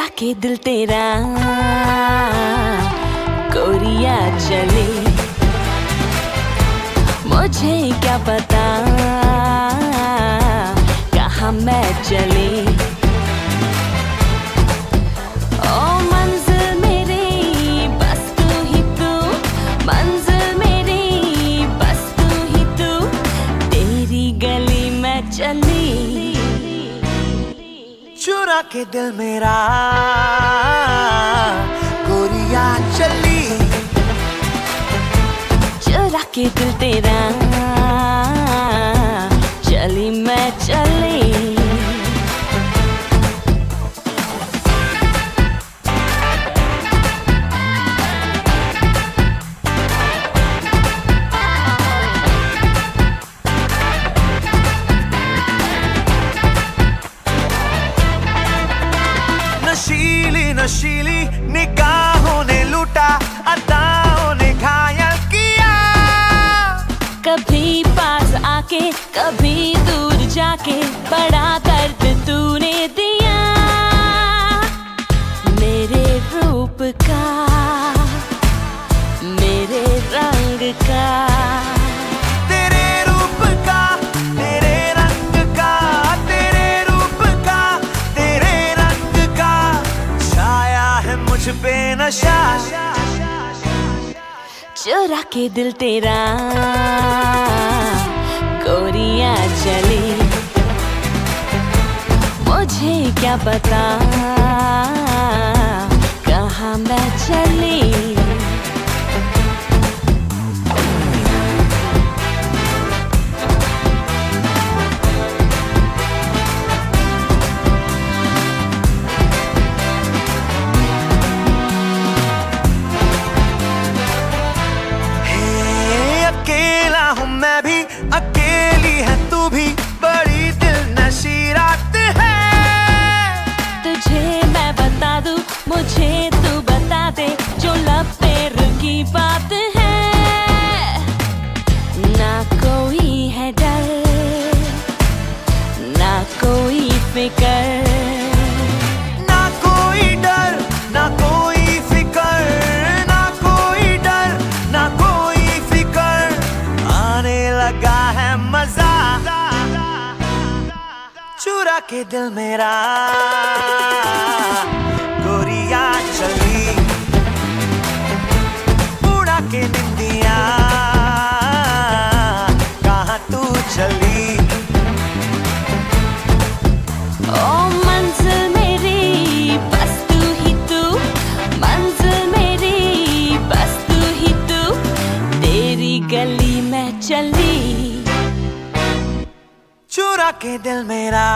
चुरा के दिल तेरा। कोरिया चले। मुझे क्या पता? कहाँ मैं चली? ओ चुरा के दिल मेरा। गोरिया चली। चुरा के दिल तेरा। बड़ा दर्द तूने दिया मेरे रूप का, मेरे रंग का। तेरे रूप का, तेरे रंग का, तेरे रूप का, तेरे रंग का। छाया है मुझ पे नशा। चुरा के दिल तेरा। मुझे क्या पता? कहाँ मैं चली? अकेला हूँ मैं भी अकेली है तू भी। कोई है डर, ना कोई फिकर। ना कोई डर, ना कोई फिकर, ना कोई डर, ना कोई फिकर। आने लगा है मज़ा, चुरा के दिल मेरा। के दिल मेरा।